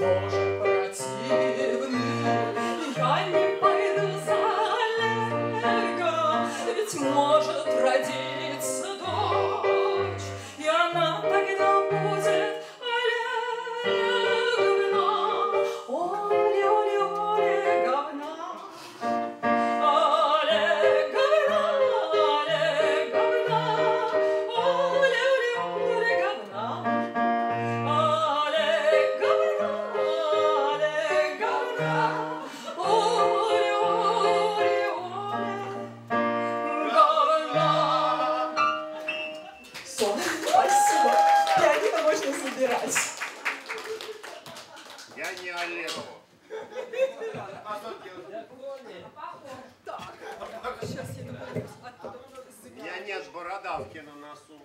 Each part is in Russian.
тоже бородавки на носу.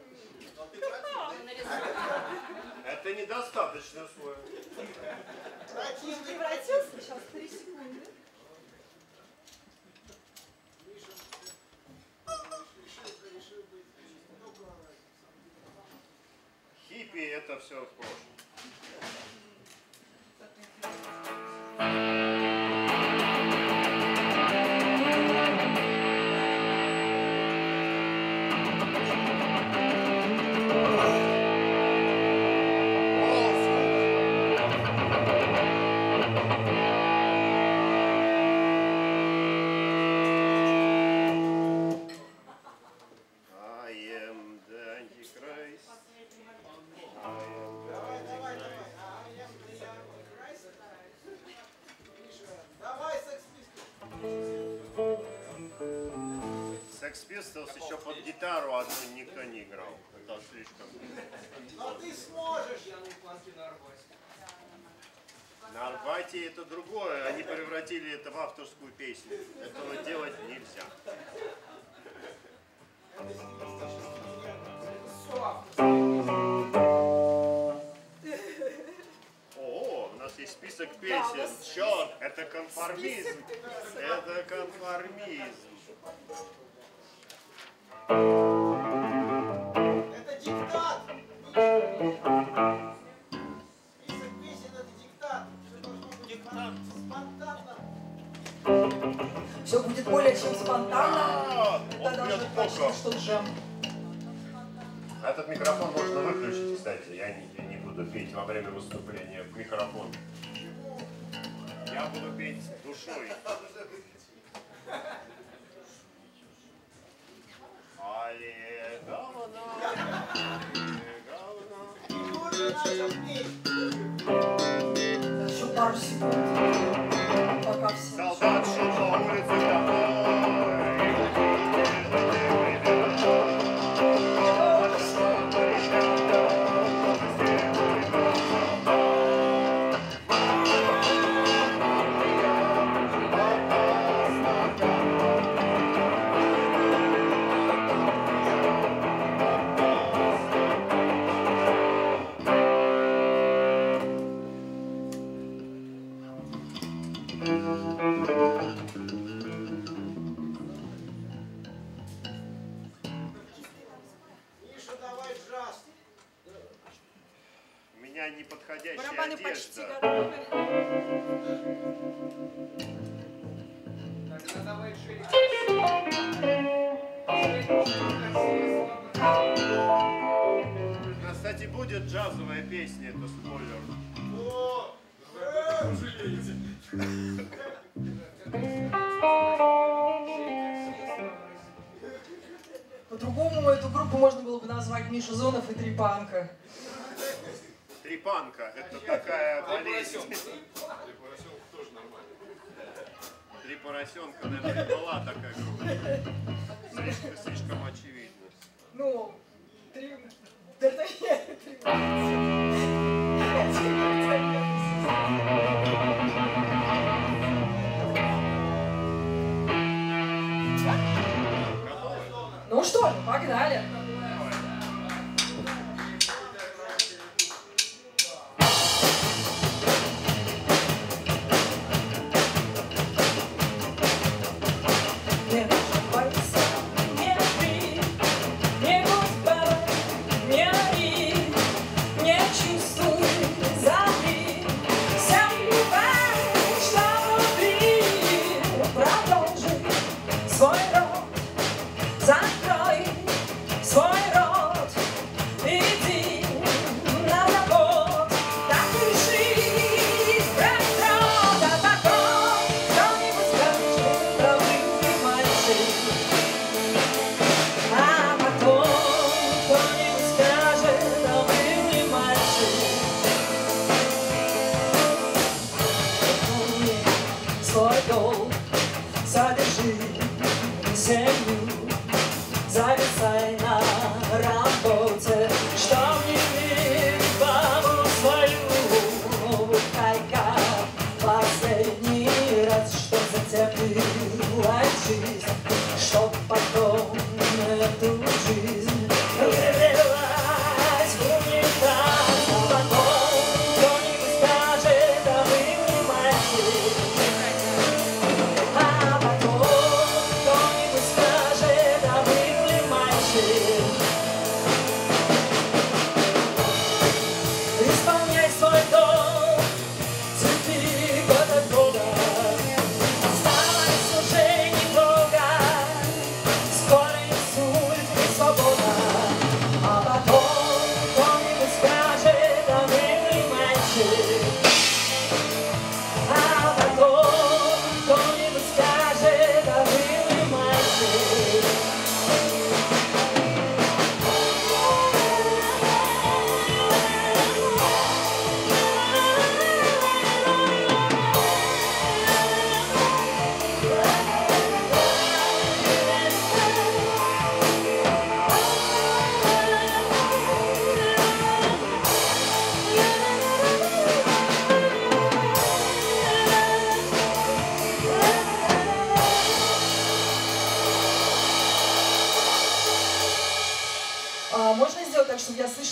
Это недостаточно свой. Превратился? Сейчас, три секунды. Хиппи это все в прошлом. Секс Pistols еще под гитару одну никто не играл. Это слишком. Но ты сможешь. На Арбате это другое. Они превратили это в авторскую песню. Этого делать нельзя. О, у нас есть список песен. Черт, это конформизм. Это конформизм. Это диктат. Список песен это диктат. Все должно быть спонтанно. Все будет более чем спонтанно. Это точно, током. что джем. Этот микрофон можно выключить, кстати. Я не, я не буду петь во время выступления в микрофон. Я буду петь душой. Але говно, говно. Еще пару секунд. Пока все. Солдат шел по улице У меня неподходящая Барабаны почти одежда. готовы. Тогда давай Женя. Кстати, будет джазовая песня, это спойлер. По-другому эту группу можно было бы назвать Миша Зонов и Три Панка. Трипанка, это такая болезнь. Три поросенка, наверное, не была такая группа. Слишком, слишком очевидно. Ну,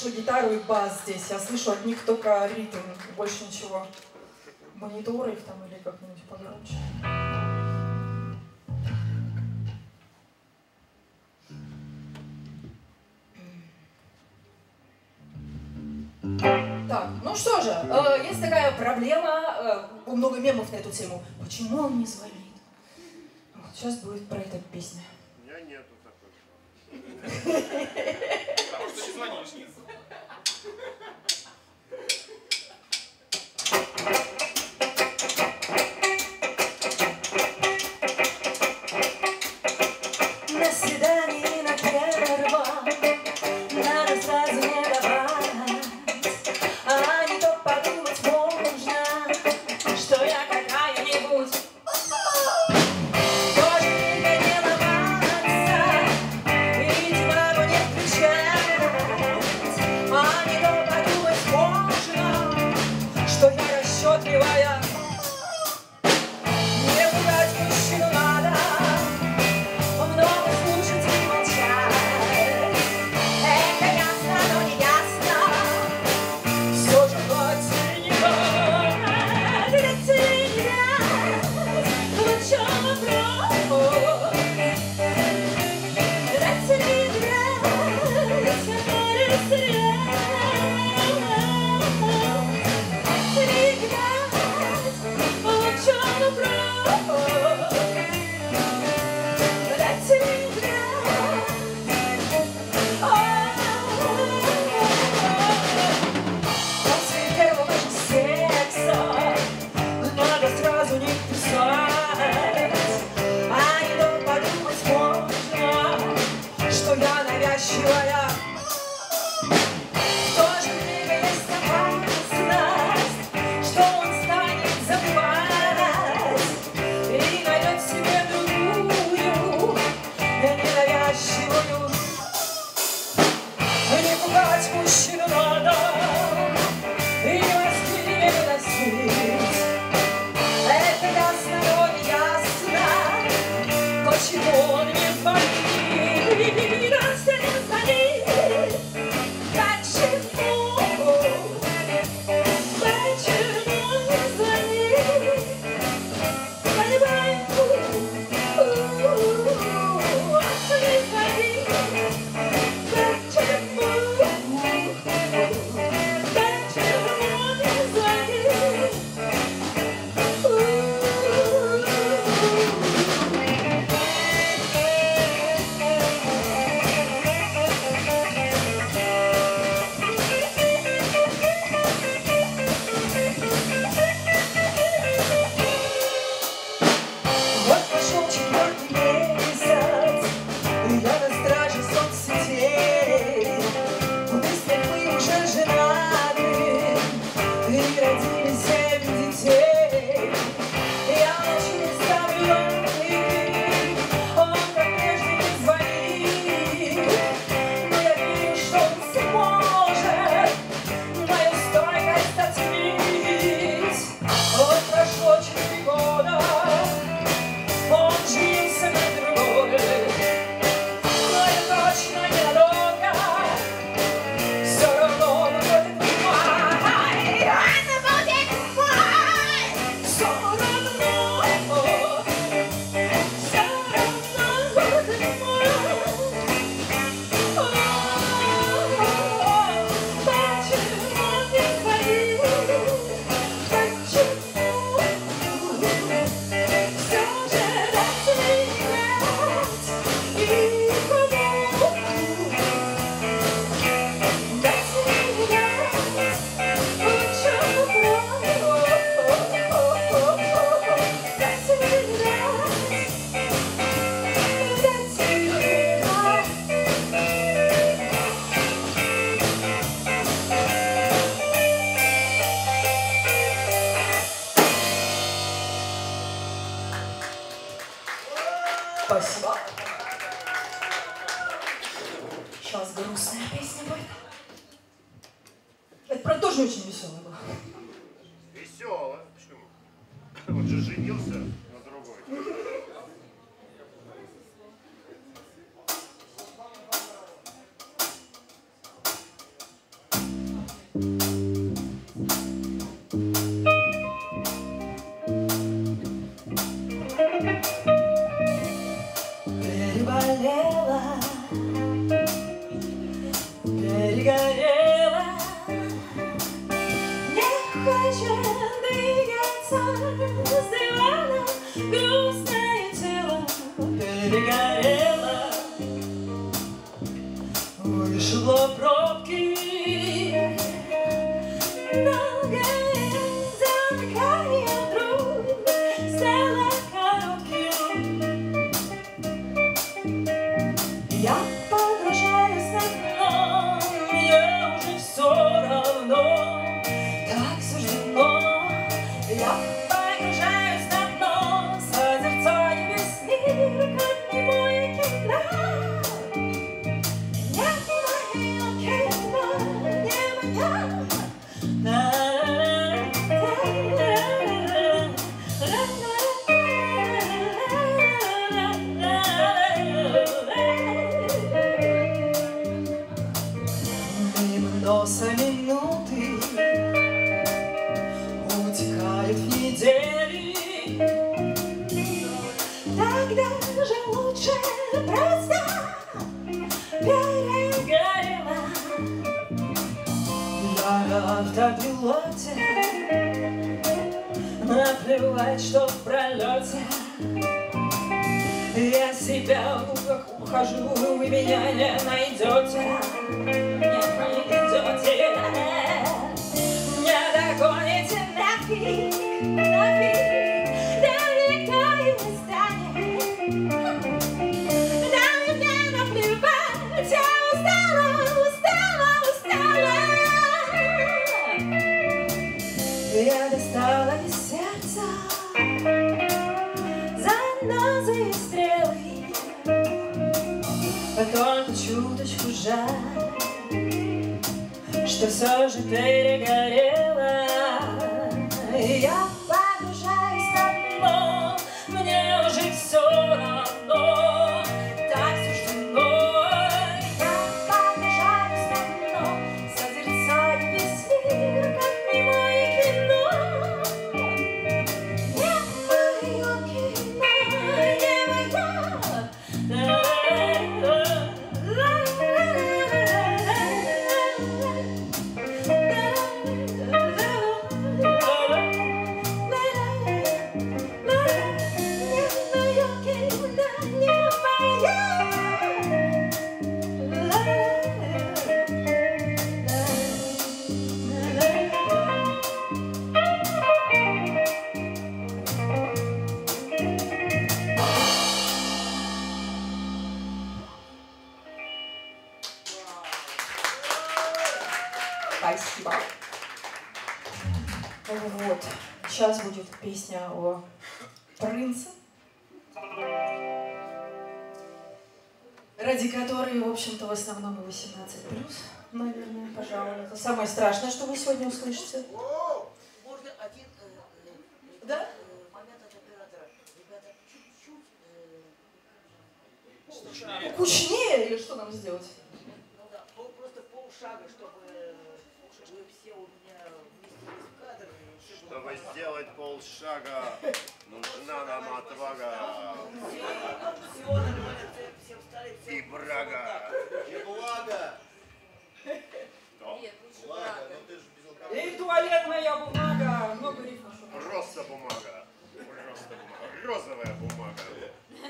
слышу гитару и бас здесь, я слышу от них только ритм, больше ничего. Мониторы их там или как-нибудь погромче. Так, ну что же, э, есть такая проблема, э, много мемов на эту тему. Почему он не звонит? Вот, сейчас будет про это песня. У меня нету такой. Потому что не звонишь, Woo-hoo! agitated. среди которой, в общем-то, в основном и 18+, плюс, наверное, пожалуй. Это самое страшное, что вы сегодня услышите. Можно один да? момент от оператора. Ребята, чуть-чуть... Кучнее или что нам сделать? Ну да, просто полшага, чтобы э, вы все у меня вместились в кадр. Чтобы сделать полшага, нужна нам отвага и брага. И блага. Нет, лучше блага. И ну туалетная бумага. Много рифмов. Просто бумага. Просто бумага. Розовая бумага.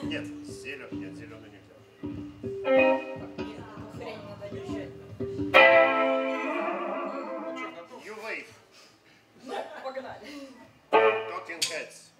Нет, зеленый, нет, зеленый нельзя. You wave. Ну, погнали. Talking heads.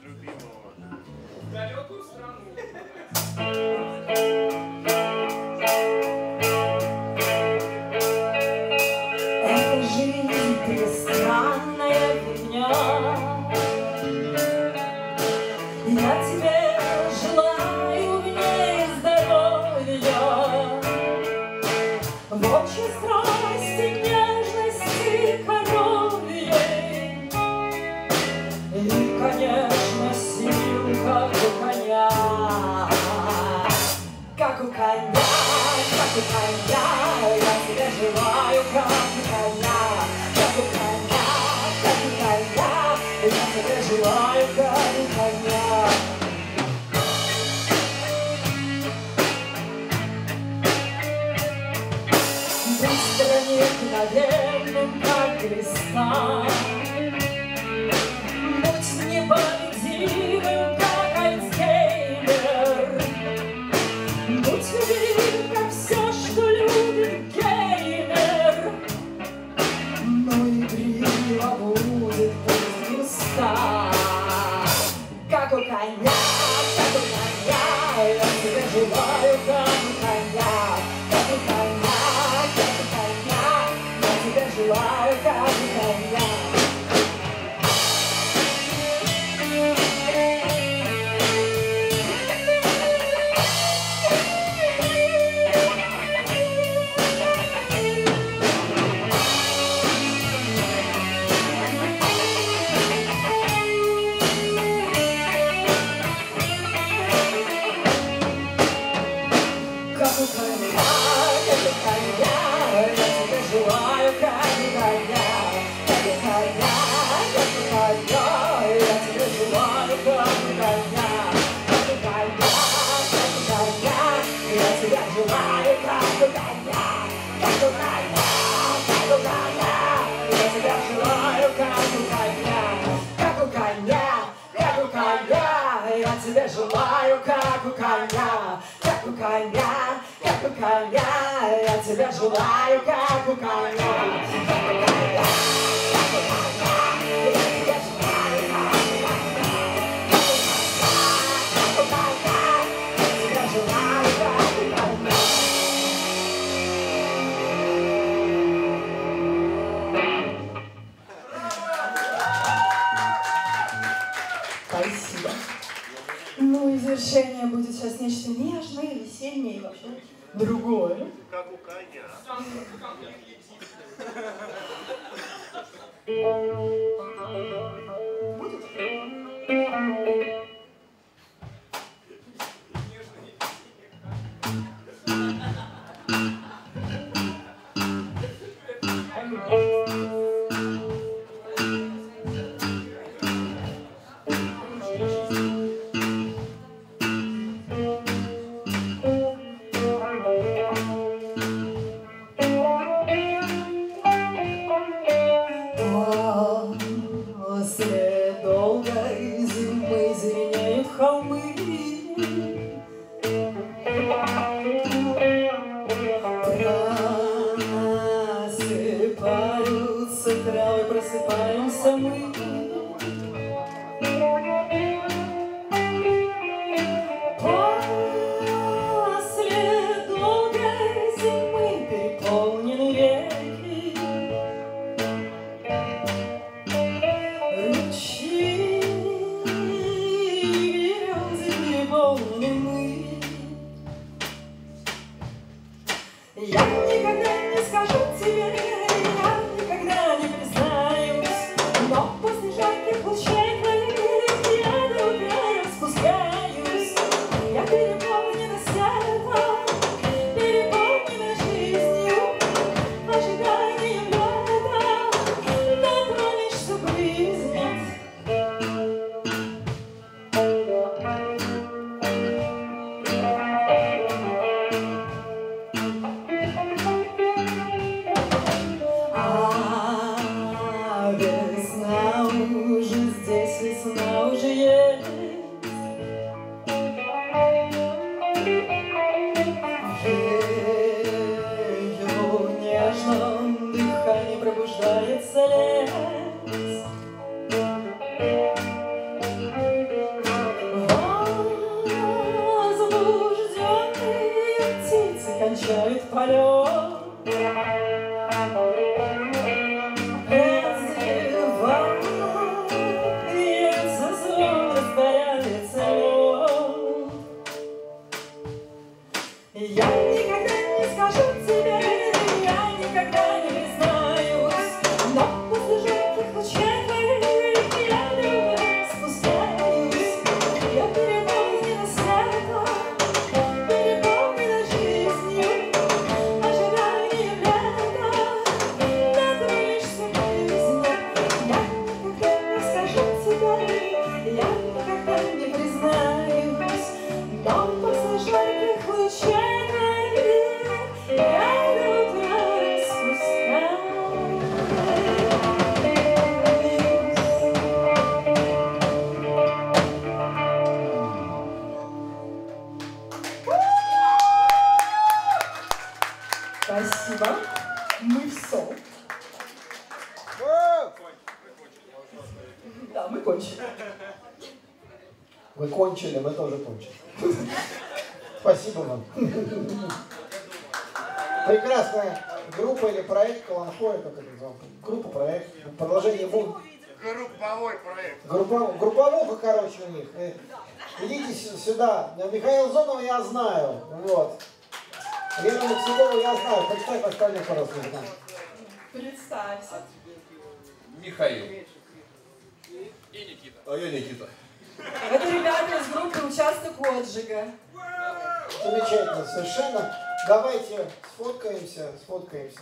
through the Как у коня. После кончили, мы тоже кончили. Спасибо вам. Прекрасная группа или проект Каланхоя, как это называется? Группа, проект, продолжение будет. Групповой проект. Группа, групповуха, короче, у них. Э, Идите сюда. Михаил Зонова я знаю. Вот. Лену Максимову я знаю. Представь остальных, пожалуйста. Представься. Михаил. А я Никита. Это ребята из группы «Участок отжига». Замечательно, совершенно. Давайте сфоткаемся, сфоткаемся.